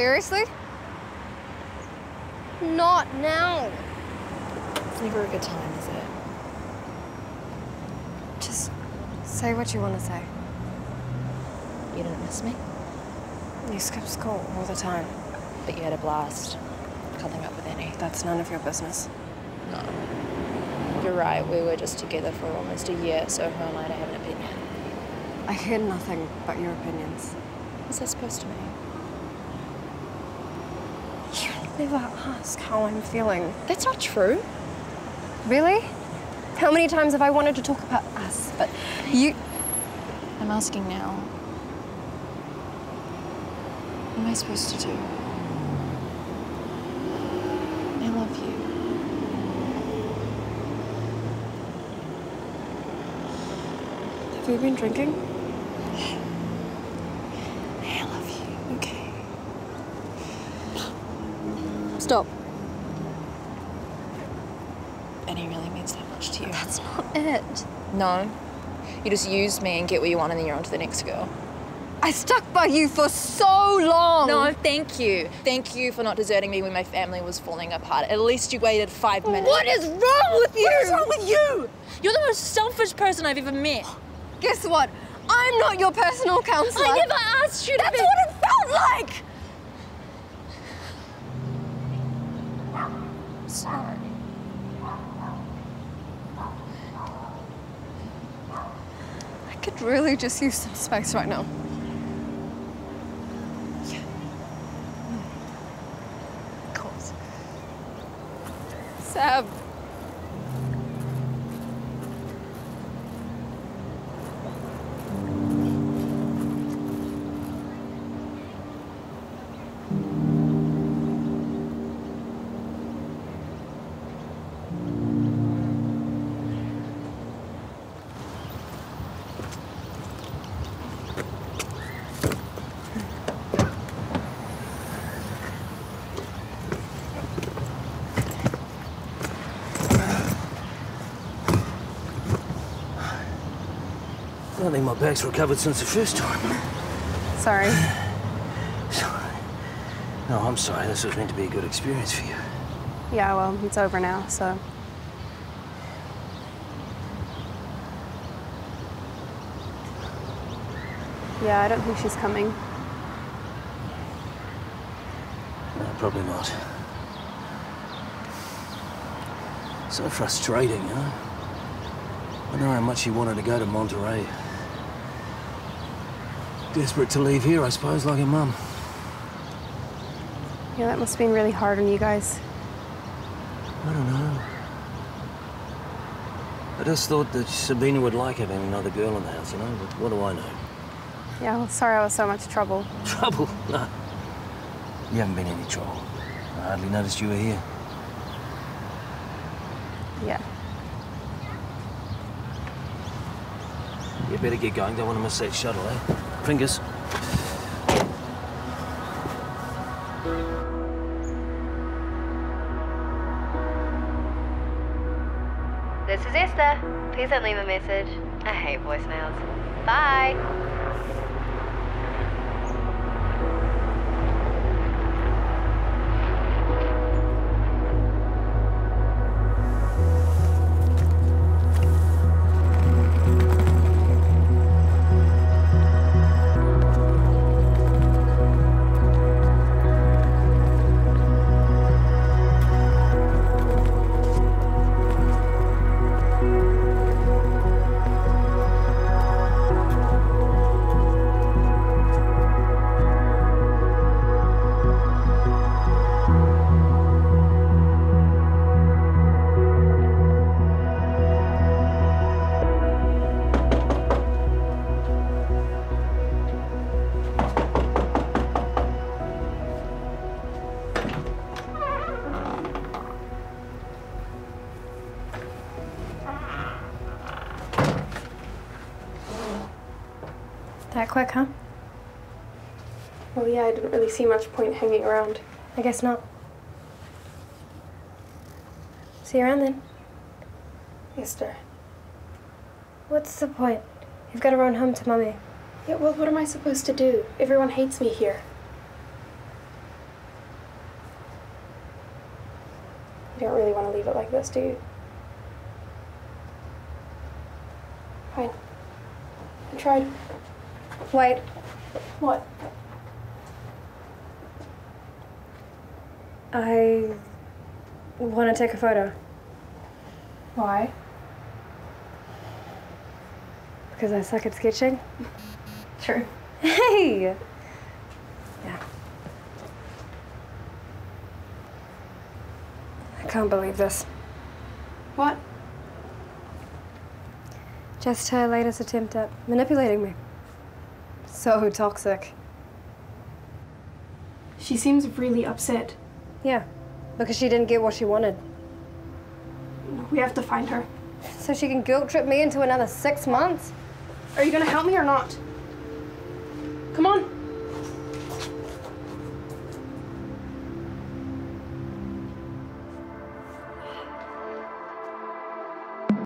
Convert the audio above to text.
Seriously? Not now. It's never a good time, is it? Just say what you want to say. You didn't miss me, You skip school all the time. but you had a blast cuddling up with Annie. That's none of your business. No. You're right, we were just together for almost a year, so who am I to have an opinion? I hear nothing but your opinions. What's that supposed to mean? Never ask how I'm feeling. That's not true. Really? How many times have I wanted to talk about us, but you... I'm asking now. What am I supposed to do? I love you. Have you been drinking? I love you, okay? Stop. And he really means that much to you. That's not it. No. You just use me and get what you want and then you're on to the next girl. I stuck by you for so long. No, thank you. Thank you for not deserting me when my family was falling apart. At least you waited five minutes. What is wrong with you? What is wrong with you? You're the most selfish person I've ever met. Guess what? I'm not your personal counselor. I never asked you to That's be- what it felt like. Sorry. I could really just use some space right now. Of course. Seb. Don't think my back's recovered since the first time. Sorry. Sorry. No, I'm sorry. This was meant to be a good experience for you. Yeah, well, it's over now, so. Yeah, I don't think she's coming. No, probably not. So frustrating, you know? I know how much you wanted to go to Monterey. Desperate to leave here, I suppose, like your mum. Yeah, that must have been really hard on you guys. I don't know. I just thought that Sabina would like having another girl in the house, you know? But what do I know? Yeah, well, sorry I was so much trouble. Trouble? No. You haven't been any trouble. I hardly noticed you were here. Yeah. You better get going. Don't want to miss that shuttle, eh? Fingers. This is Esther. Please don't leave a message. I hate voicemails. Bye. that quick, huh? Well, yeah, I didn't really see much point hanging around. I guess not. See you around then. Yes, sir. What's the point? You've got to run home to Mummy. Yeah, well, what am I supposed to do? Everyone hates me here. You don't really want to leave it like this, do you? Fine. I tried. Wait, What? I want to take a photo Why? because I suck at sketching. True. Hey! Yeah. I can't believe this. What? Just her latest attempt at manipulating me. So toxic. She seems really upset. Yeah, because she didn't get what she wanted. We have to find her. So she can guilt trip me into another six months? Are you gonna help me or not? Come on.